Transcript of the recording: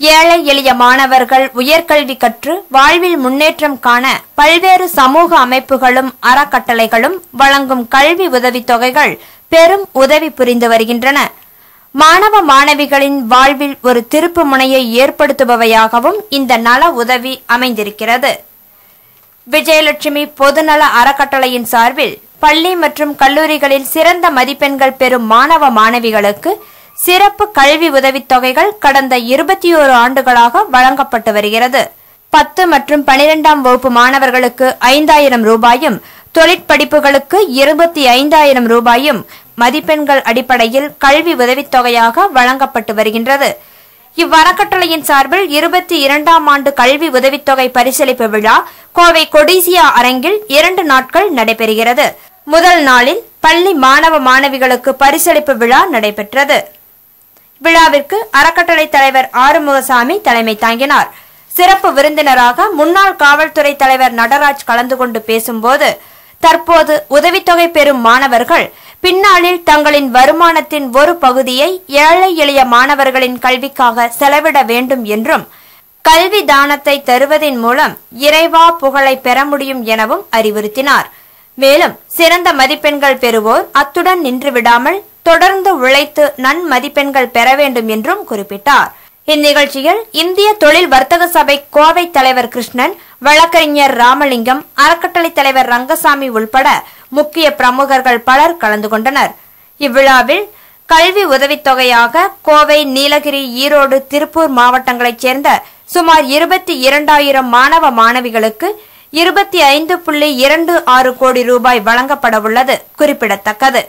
ஏழை எளிய மாணவர்கள் உயர்கல்வி கற்று வாழ்வில் முன்னேற்றம் காண பல்வேறு சமூக அமைப்புகளும் அறக்கட்டளைகளும் வழங்கும் கல்வி உதவித் தொகைகள் பெரும் உதவி புரிந்து வருகின்றன. மாணவ மாணவிகளின் வாழ்வில் ஒரு திருப்பு முனையை ஏற்படுத்துபவையாகவும் இந்த நல உதவி அமைந்திருக்கிறது. விஜயலட்சுமி பொதுநல அறக்கட்டளையின் சார்பில் பள்ளி மற்றும் கல்லூரிகளில் சிறந்த மதிப்பெண்கள் பெறும் மாணவ மாணவிகளுக்கு சிறப்பு கல்வி உதவித் தொகைகள் கடந்த இருபத்தி ஓரு ஆண்டுகளாக வழங்கப்பட்டு வருகிறது. பத்து மற்றும் பனிரெண்டாம் வகுப்பு மாணவர்களுக்கு ஐந்தாயிரம் ரூபாயும் தொழிற்படிப்புகளுக்கு இருபத்தி ஐந்தாயிரம் ரூபாயும் மதிப்பெண்கள் அடிப்படையில் கல்வி உதவித் தொகையாக வழங்கப்பட்டு வருகின்றது. இவ்வறக்கட்டளையின் சார்பில் இருபத்தி இரண்டாம் ஆண்டு கல்வி உதவித்தொகை பரிசளிப்பு விழா கோவை கொடிசியா அரங்கில் இரண்டு நாட்கள் நடைபெறுகிறது. முதல் நாளில் பள்ளி மாணவ மாணவிகளுக்கு பரிசளிப்பு விழா நடைபெற்றது. விழாவிற்கு அறக்கட்டளை தலைவர் ஆறுமுகசாமி தலைமை தாங்கினார். சிறப்பு விருந்தினராக முன்னாள் காவல்துறை தலைவர் நடராஜ் கலந்து கொண்டு பேசும்போது தற்போது உதவித்தொகை பெறும் மாணவர்கள் பின்னாளில் தங்களின் வருமானத்தின் ஒரு பகுதியை ஏழை எளிய மாணவர்களின் கல்விக்காக செலவிட வேண்டும் என்றும் கல்வி தானத்தை தருவதன் மூலம் இறைவா புகழை பெற முடியும் எனவும் அறிவுறுத்தினார். மேலும் சிறந்த மதிப்பெண்கள் பெறுவோர் அத்துடன் நின்று விடாமல் தொடர்ந்து உழைத்து நன்மதிப்பெண்கள் பெற வேண்டும் என்றும் குறிப்பிட்டார். இந்நிகழ்ச்சியில் இந்திய தொழில் வர்த்தக சபை கோவை தலைவர் கிருஷ்ணன் வழக்கறிஞர் ராமலிங்கம் அறக்கட்டளை தலைவர் ரங்கசாமி உள்பட முக்கிய பிரமுகர்கள் பலர் கலந்து கொண்டனர். இவ்விழாவில் கல்வி உதவித்தொகையாக கோவை நீலகிரி ஈரோடு திருப்பூர் மாவட்டங்களைச் சேர்ந்த சுமார் இருபத்தி இரண்டாயிரம் மாணவ மாணவிகளுக்கு இருபத்தி ஐந்து புள்ளி இரண்டு ஆறு கோடி ரூபாய் வழங்கப்பட உள்ளது குறிப்பிடத்தக்கது.